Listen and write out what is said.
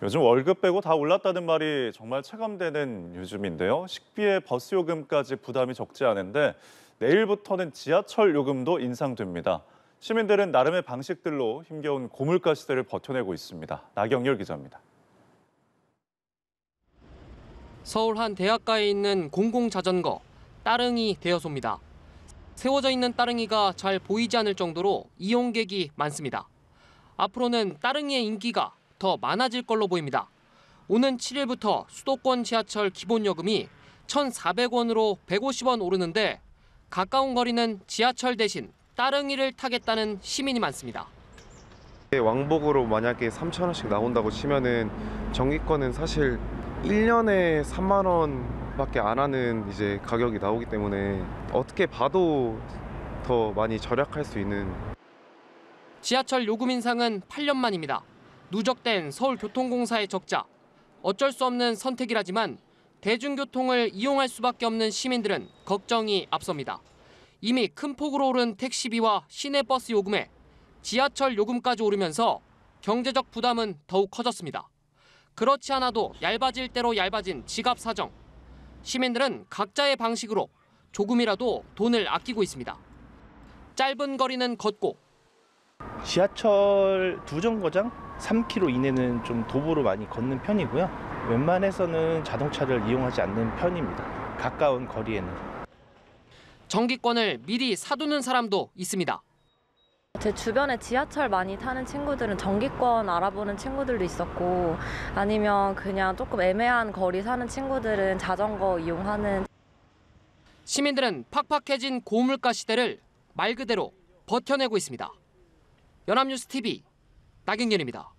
요즘 월급 빼고 다 올랐다는 말이 정말 체감되는 요즘인데요. 식비에 버스 요금까지 부담이 적지 않은데 내일부터는 지하철 요금도 인상됩니다. 시민들은 나름의 방식들로 힘겨운 고물가 시대를 버텨내고 있습니다. 나경열 기자입니다. 서울 한 대학가에 있는 공공자전거 따릉이 대여소입니다. 세워져 있는 따릉이가 잘 보이지 않을 정도로 이용객이 많습니다. 앞으로는 따릉이의 인기가 더 많아질 걸로 보입니다. 오는 7일부터 수도권 지하철 기본 요금이 1,400원으로 150원 오르는데 가까운 거리는 지하철 대신 따릉이를 타겠다는 시민이 많습니다. 왕복으로 만약에 3,000원씩 나온다고 치면은 정기권은 사실 1년에 3만 원밖에 안 하는 이제 가격이 나오기 때문에 어떻게 봐도 더 많이 절약할 수 있는 지하철 요금 인상은 8년 만입니다. 누적된 서울교통공사의 적자. 어쩔 수 없는 선택이라지만 대중교통을 이용할 수밖에 없는 시민들은 걱정이 앞섭니다. 이미 큰 폭으로 오른 택시비와 시내버스 요금에 지하철 요금까지 오르면서 경제적 부담은 더욱 커졌습니다. 그렇지 않아도 얇아질 대로 얇아진 지갑 사정. 시민들은 각자의 방식으로 조금이라도 돈을 아끼고 있습니다. 짧은 거리는 걷고 지하철 두 정거장 3km 이내는 좀 도보로 많이 걷는 편이고요. 웬만해서는 자동차를 이용하지 않는 편입니다. 가까운 거리에는. 정기권을 미리 사두는 사람도 있습니다. 제 주변에 지하철 많이 타는 친구들은 정기권 알아보는 친구들도 있었고 아니면 그냥 조금 애매한 거리 사는 친구들은 자전거 이용하는 시민들은 팍팍해진 고물가 시대를 말 그대로 버텨내고 있습니다. 연합뉴스 TV 나경현입니다.